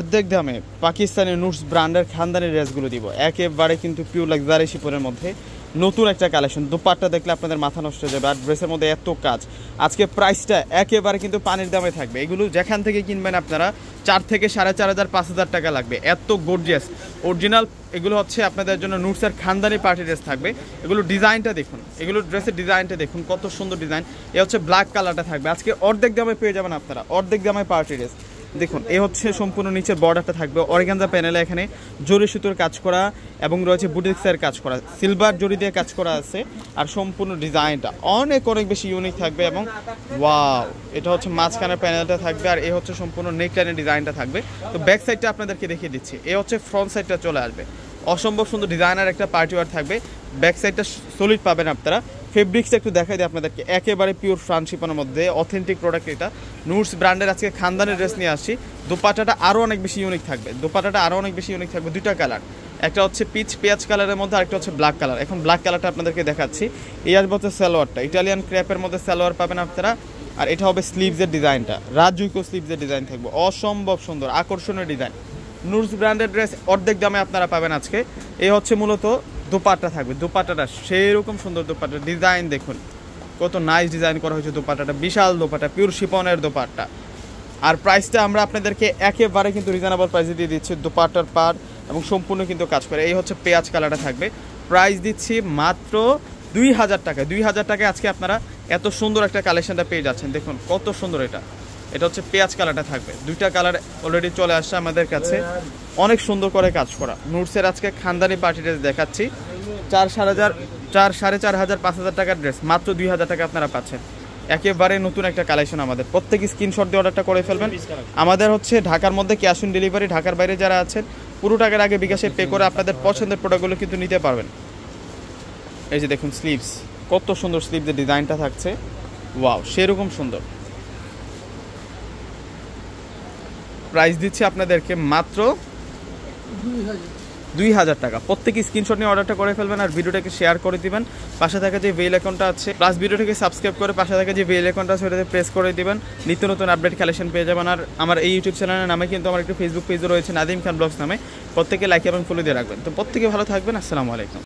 অর্ধেক দামে পাকিস্তানি নুটস ব্র্যান্ডের খানদানি ড্রেসগুলো দিব। একেবারে কিন্তু পিওর লাক্সারি শিপনের মধ্যে নতুন একটা কালেকশন দুপাট্টা দেখলে আপনাদের মাথা নষ্ট হয়ে যাবে, আর ড্রেসের মধ্যে এত কাজ। আজকে প্রাইসটা একেবারে কিন্তু পানির দামে থাকবে। এগুলো যেখান থেকে কিনবেন আপনারা, চার থেকে সাড়ে চার হাজার, পাঁচ হাজার টাকা লাগবে। এত গর্জিয়াস অরিজিনাল এগুলো হচ্ছে আপনাদের জন্য নুটসের খানদানি পার্টি ড্রেস থাকবে। এগুলো ডিজাইনটা দেখুন। এগুলো ড্রেসের ডিজাইনটা দেখুন, কত সুন্দর ডিজাইন এ হচ্ছে ব্ল্যাক কালারটা থাকবে। আজকে অর্ধেক দামে পেয়ে যাবেন আপনারা। অর্ধেক দামে পার্টি ড্রেস দেখুন, এ হচ্ছে সম্পূর্ণ নিচের বর্ডারটা থাকবে। অরিগানজা প্যানেলে এখানে জরি সুতোর কাজ করা এবং রয়েছে বুটিক্সের কাজ করা। সিলভার জরি দিয়ে কাজ করা আছে আর সম্পূর্ণ ডিজাইনটা অনেক অনেক বেশি ইউনিক থাকবে এবং ওয়াও এটা হচ্ছে মাঝখানের প্যানেলটা থাকবে আর এ হচ্ছে সম্পূর্ণ নেকলাইনের ডিজাইনটা থাকবে। তো ব্যাক সাইডটা আপনাদেরকে দেখিয়ে দিচ্ছি। এ হচ্ছে ফ্রন্ট সাইডটা চলে আসবে। অসম্ভব সুন্দর ডিজাইনার একটা পার্টি ওয়ার থাকবে। ব্যাক সাইডটা সলিড পাবেন আপনারা। ফেব্রিক্সটা একটু দেখাই দিই আপনাদেরকে। একেবারে পিওর ফ্রান্সিপনের মধ্যে অথেন্টিক প্রোডাক্ট এটা। নুটস ব্র্যান্ডের আজকে খানদানের ড্রেস নিয়ে আসছি। দোপাটাটা আরও অনেক বেশি ইউনিক থাকবে। দোপাটাটা আরও অনেক বেশি ইউনিক থাকবে দুইটা কালার একটা হচ্ছে পিচ পেঁয়াজ কালারের মধ্যে, আরেকটা হচ্ছে ব্ল্যাক কালার এখন ব্ল্যাক কালারটা আপনাদেরকে দেখাচ্ছি। এই আসবে হচ্ছে সালোয়ারটা। ইটালিয়ান ক্র্যাপের মধ্যে সালোয়ার পাবেন আপনারা। আর এটা হবে স্লিভসের ডিজাইনটা। রাজুইকো স্লিভসের ডিজাইন থাকবে। অসম্ভব সুন্দর, আকর্ষণীয় ডিজাইন। নুটস ব্র্যান্ডের ড্রেস অর্ধেক দামে আপনারা পাবেন আজকে। এই হচ্ছে মূলত দোপাট্টা থাকবে। দোপাট্টাটা সেই রকম সুন্দর দোপাট্টা। ডিজাইন দেখুন, কত নাইস ডিজাইন করা হয়েছে দোপাট্টাটা। বিশাল দোপাট্টা পিওর শিপনের দোপাট্টা। আর প্রাইসটা আমরা আপনাদেরকে একেবারে কিন্তু রিজনেবল প্রাইসে দিয়ে দিচ্ছি দোপাট্টার পার এবং সম্পূর্ণ কিন্তু কাজ করে। এই হচ্ছে পেঁয়াজ কালারটা থাকবে। প্রাইস দিচ্ছি মাত্র দুই হাজার টাকা দুই হাজার টাকায় আজকে আপনারা এত সুন্দর একটা কালেকশনটা পেয়ে যাচ্ছেন। দেখুন, কত সুন্দর এটা। এটা হচ্ছে পেঁয়াজ কালারটা থাকবে। দুইটা কালার অলরেডি চলে আসছে আমাদের কাছে। অনেক সুন্দর করে কাজ করা। নুটসের আজকে খানদানি পার্টি ড্রেস দেখাচ্ছি। চার সাড়ে হাজার চার সাড়ে চার হাজার পাঁচ হাজার টাকার ড্রেস মাত্র দুই হাজার টাকা আপনারা পাচ্ছেন। একেবারে নতুন একটা কালেকশন আমাদের। প্রত্যেক স্ক্রিনশট দিয়ে অর্ডারটা করে ফেলবেন। আমাদের হচ্ছে ঢাকার মধ্যে ক্যাশ অন ডেলিভারি ঢাকার বাইরে যারা আছেন, পুরো টাকার আগে বিকাশে পে করে আপনাদের পছন্দের প্রোডাক্টগুলো কিন্তু নিতে পারবেন। এই যে দেখুন স্লিভস কত সুন্দর স্লিভসের ডিজাইনটা থাকছে। ওয়াও সেরকম সুন্দর। প্রাইস দিচ্ছি আপনাদেরকে মাত্র দুই হাজার টাকা। প্রত্যেকে স্ক্রিনশট নিয়ে অর্ডারটা করে ফেলবেন আর ভিডিওটাকে শেয়ার করে দিবেন। পাশে থাকা যে বেল অ্যাকাউন্টটা আছে প্লাস ভিডিওটাকে সাবস্ক্রাইব করে পাশে থাকা যে বেল অ্যাকাউন্টটা আছে, ওটাতে প্রেস করে দিবেন। নিত্য নতুন আপডেট কালেকশন পেয়ে যাবেন। আর আমার এই ইউটিউব চ্যানেলের নামে কিন্তু আমার একটা ফেসবুক পেজও রয়েছে, নাদিম খান ব্লগস নামে। প্রত্যেকে লাইক এবং ফলো দিয়ে রাখবেন। তো প্রত্যেকে ভালো থাকবেন। আসসালামু আলাইকুম।